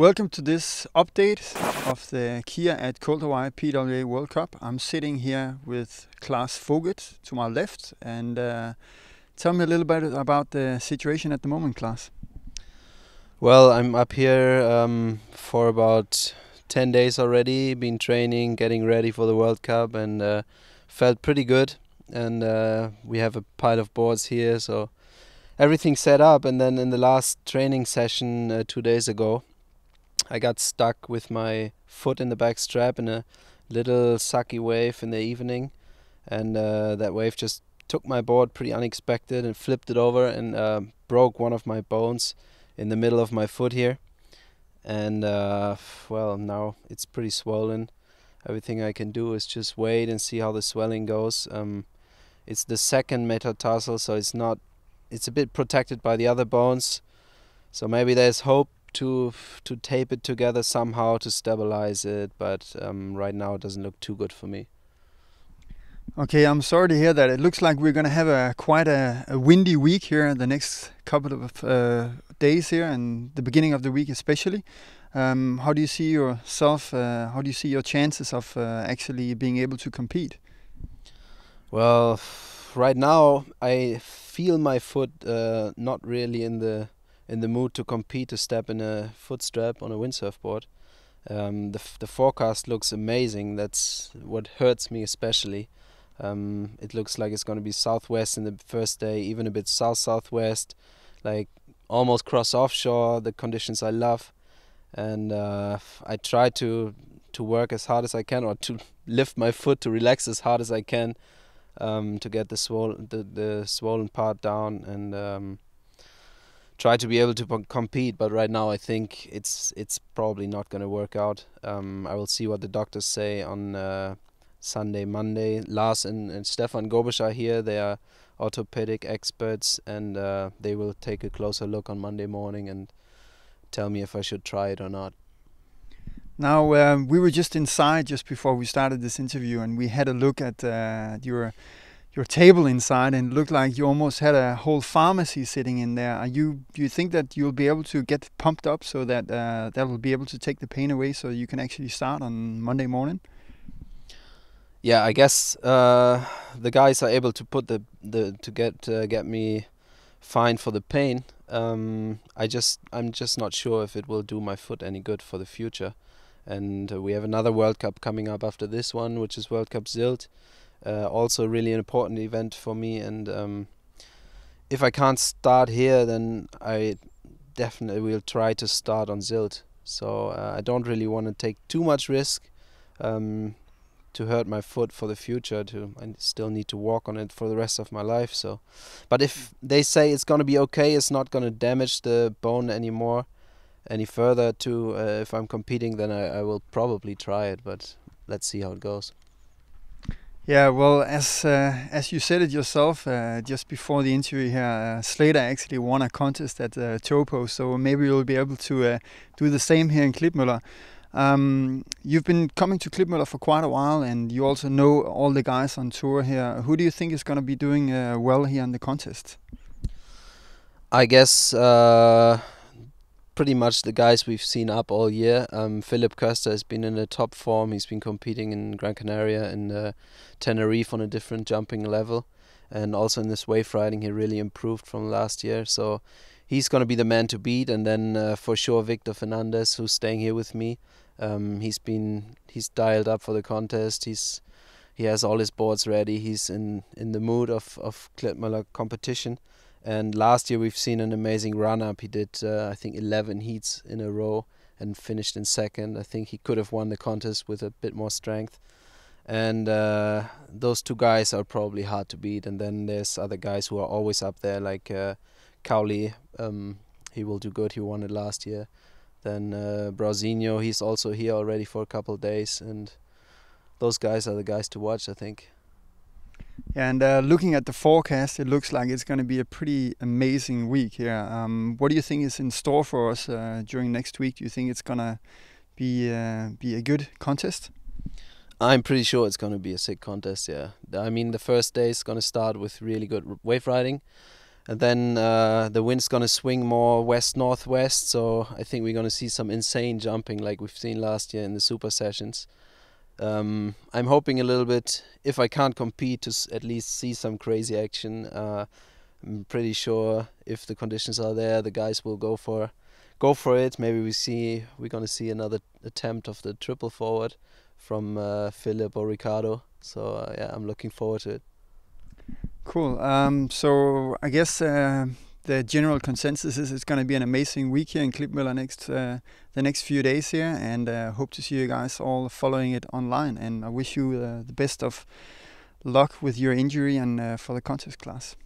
Welcome to this update of the Kia at Cold Hawaii PWA World Cup. I'm sitting here with Klaas Voget to my left, and uh, tell me a little bit about the situation at the moment, Klaas. Well, I'm up here um, for about 10 days already, been training, getting ready for the World Cup, and uh, felt pretty good. And uh, we have a pile of boards here, so everything set up. And then in the last training session uh, two days ago, I got stuck with my foot in the back strap in a little sucky wave in the evening, and uh, that wave just took my board pretty unexpected and flipped it over and uh, broke one of my bones in the middle of my foot here. And uh, well, now it's pretty swollen. Everything I can do is just wait and see how the swelling goes. Um, it's the second metatarsal, so it's not. It's a bit protected by the other bones, so maybe there's hope to to tape it together somehow to stabilize it, but um, right now it doesn't look too good for me. Okay, I'm sorry to hear that. It looks like we're going to have a quite a, a, windy week here in the next couple of uh, days here and the beginning of the week especially. Um, how do you see yourself? Uh, how do you see your chances of uh, actually being able to compete? Well, right now I feel my foot uh, not really in the in the mood to compete to step in a foot strap on a windsurf board. Um, the the forecast looks amazing. That's what hurts me especially. Um, it looks like it's going to be southwest in the first day, even a bit south southwest, like almost cross offshore. The conditions I love, and uh, I try to to work as hard as I can, or to lift my foot to relax as hard as I can, um, to get the swollen the, the swollen part down and um, try to be able to compete. But right now, I think it's it's probably not going to work out. Um, I will see what the doctors say on uh, Sunday, Monday. Lars and, and Stefan Gobisch are here. They are orthopedic experts, and uh, they will take a closer look on Monday morning and tell me if I should try it or not. Now um, we were just inside just before we started this interview, and we had a look at uh, your your table inside and looked like you almost had a whole pharmacy sitting in there. Are you do you think that you'll be able to get pumped up so that uh, that will be able to take the pain away so you can actually start on Monday morning? Yeah, I guess uh, the guys are able to put the the to get uh, get me fine for the pain. Um, I just I'm just not sure if it will do my foot any good for the future. And uh, we have another World Cup coming up after this one, which is World Cup Sylt uh, also really an important event for me. And um, if I can't start here, then I definitely will try to start on Sylt. So uh, I don't really want to take too much risk um, to hurt my foot for the future. To I still need to walk on it for the rest of my life. So, but if they say it's gonna be okay, it's not gonna damage the bone anymore any further. To uh, if I'm competing, then I, I will probably try it. But let's see how it goes. Yeah, well, as uh, as you said it yourself uh, just before the interview here, uh, Slater actually won a contest at uh, Topo, so maybe you'll be able to uh, do the same here in Klitmøller. Um, you've been coming to Klitmøller for quite a while, and you also know all the guys on tour here. Who do you think is going to be doing uh, well here in the contest? I guess uh, pretty much the guys we've seen up all year. Um, Philip Köster has been in the top form. He's been competing in Gran Canaria and uh, Tenerife on a different jumping level, and also in this wave riding, he really improved from last year. So he's going to be the man to beat. And then uh, for sure, Victor Fernandez, who's staying here with me. Um, he's been he's dialed up for the contest. He's he has all his boards ready. He's in in the mood of of Klitmøller competition and last year we've seen an amazing run up. He did uh, I think 11 heats in a row and finished in second. I think he could have won the contest with a bit more strength. And uh, those two guys are probably hard to beat. And then there's other guys who are always up there, like uh, Kauli. Um, he will do good. He won it last year. Then uh, Brawzinho, he's also here already for a couple of days. And those guys are the guys to watch, I think. And uh, looking at the forecast, it looks like it's going to be a pretty amazing week here. Um, what do you think is in store for us uh, during next week? Do you think it's going to be uh, be a good contest? I'm pretty sure it's going to be a sick contest. Yeah, I mean the first day is going to start with really good wave riding. and then uh, the wind's gonna swing more west northwest. So I think we're gonna see some insane jumping like we've seen last year in the super sessions. Um, I'm hoping a little bit if I can't compete to at least see some crazy action. Uh, I'm pretty sure if the conditions are there, the guys will go for go for it. Maybe we see we're gonna see another attempt of the triple forward from uh, Philip or Ricardo. So uh, yeah, I'm looking forward to it. Cool. Um, so I guess uh, the general consensus is it's going to be an amazing week here in Klitmøller next uh, the next few days here, and uh, hope to see you guys all following it online. And I wish you uh, the best of luck with your injury and uh, for the contest Klaas.